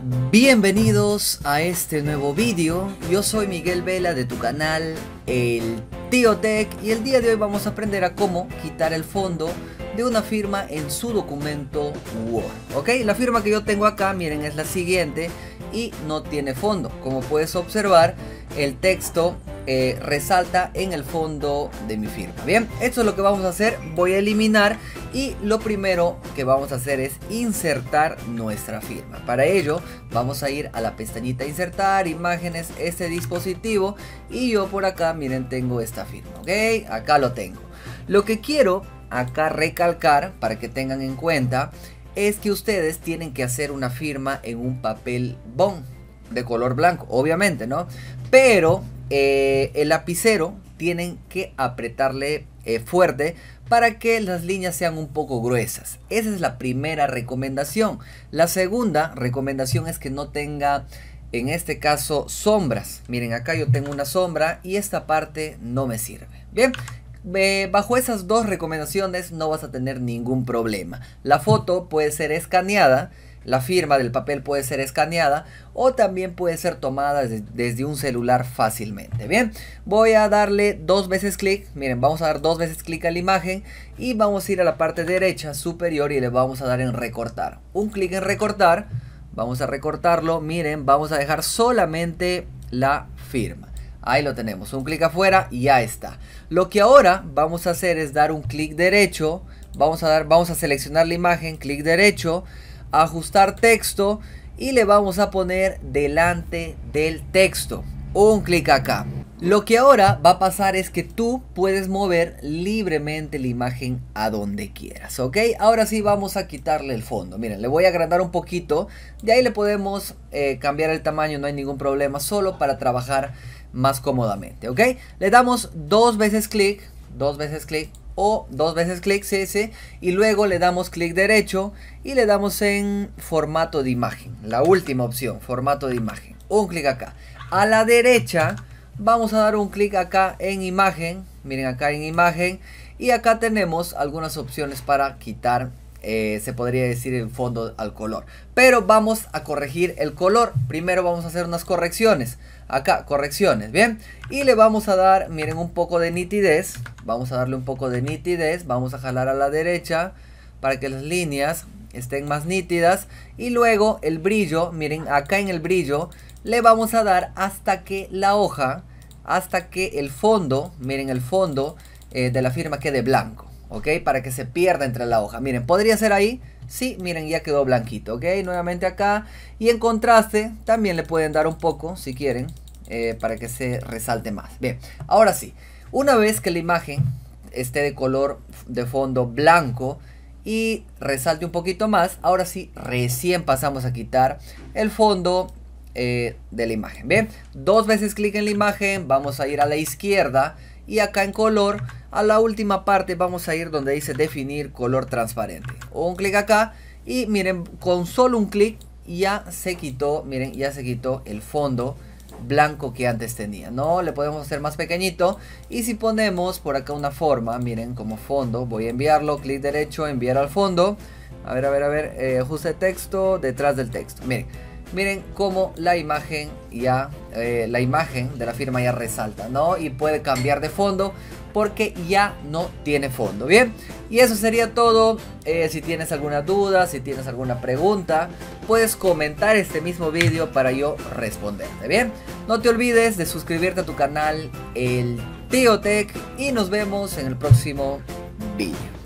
Bienvenidos a este nuevo vídeo, yo soy Miguel Vela de tu canal El Tío Tech y el día de hoy vamos a aprender a cómo quitar el fondo de una firma en su documento Word, ok, la firma que yo tengo acá, miren es la siguiente y no tiene fondo, como puedes observar el texto eh, resalta en el fondo de mi firma. Bien, esto es lo que vamos a hacer. Voy a eliminar y lo primero que vamos a hacer es insertar nuestra firma. Para ello vamos a ir a la pestañita insertar, imágenes, este dispositivo y yo por acá, miren, tengo esta firma. Ok, acá lo tengo. Lo que quiero acá recalcar para que tengan en cuenta es que ustedes tienen que hacer una firma en un papel bond de color blanco, obviamente, ¿no? Pero eh, el lapicero tienen que apretarle eh, fuerte para que las líneas sean un poco gruesas. Esa es la primera recomendación. La segunda recomendación es que no tenga, en este caso, sombras. Miren, acá yo tengo una sombra y esta parte no me sirve. Bien, eh, bajo esas dos recomendaciones no vas a tener ningún problema. La foto puede ser escaneada la firma del papel puede ser escaneada o también puede ser tomada desde, un celular fácilmente. Bien, voy a darle dos veces clic. Miren, vamos a dar dos veces clic a la imagen y vamos a ir a la parte derecha superior y le vamos a dar en recortar. Un clic en recortar. Vamos a recortarlo. Miren, vamos a dejar solamente la firma. Ahí lo tenemos, un clic afuera y ya está. Lo que ahora vamos a hacer es dar un clic derecho. Vamos a, dar, vamos a seleccionar la imagen, clic derecho ajustar texto y le vamos a poner delante del texto. Un clic acá. Lo que ahora va a pasar es que tú puedes mover libremente la imagen a donde quieras, ¿ok? Ahora sí vamos a quitarle el fondo. Miren, le voy a agrandar un poquito. De ahí le podemos eh, cambiar el tamaño, no hay ningún problema, solo para trabajar más cómodamente, ¿ok? Le damos dos veces clic, dos veces clic o dos veces clic CS y luego le damos clic derecho y le damos en formato de imagen. La última opción, formato de imagen. Un clic acá. A la derecha vamos a dar un clic acá en imagen. Miren acá en imagen. Y acá tenemos algunas opciones para quitar eh, se podría decir el fondo al color. Pero vamos a corregir el color. Primero vamos a hacer unas correcciones. Acá, correcciones, ¿bien? Y le vamos a dar, miren, un poco de nitidez. Vamos a darle un poco de nitidez. Vamos a jalar a la derecha para que las líneas estén más nítidas. Y luego el brillo, miren, acá en el brillo le vamos a dar hasta que la hoja, hasta que el fondo, miren, el fondo eh, de la firma quede blanco. ¿Ok? Para que se pierda entre la hoja. Miren, podría ser ahí. Sí, miren, ya quedó blanquito, ¿ok? Nuevamente acá. Y en contraste, también le pueden dar un poco, si quieren, eh, para que se resalte más. Bien, ahora sí. Una vez que la imagen esté de color de fondo blanco y resalte un poquito más, ahora sí, recién pasamos a quitar el fondo eh, de la imagen. Bien, dos veces clic en la imagen, vamos a ir a la izquierda y acá en color a la última parte vamos a ir donde dice definir color transparente. Un clic acá y miren, con solo un clic ya se quitó, miren, ya se quitó el fondo blanco que antes tenía, ¿no? Le podemos hacer más pequeñito y si ponemos por acá una forma, miren, como fondo, voy a enviarlo, clic derecho, enviar al fondo. A ver, a ver, a ver, eh, ajuste texto, detrás del texto. Miren, miren cómo la imagen ya, eh, la imagen de la firma ya resalta, ¿no? Y puede cambiar de fondo porque ya no tiene fondo, ¿bien? Y eso sería todo, eh, si tienes alguna duda, si tienes alguna pregunta, puedes comentar este mismo vídeo para yo responderte, ¿bien? No te olvides de suscribirte a tu canal, el Tío Tech, y nos vemos en el próximo vídeo.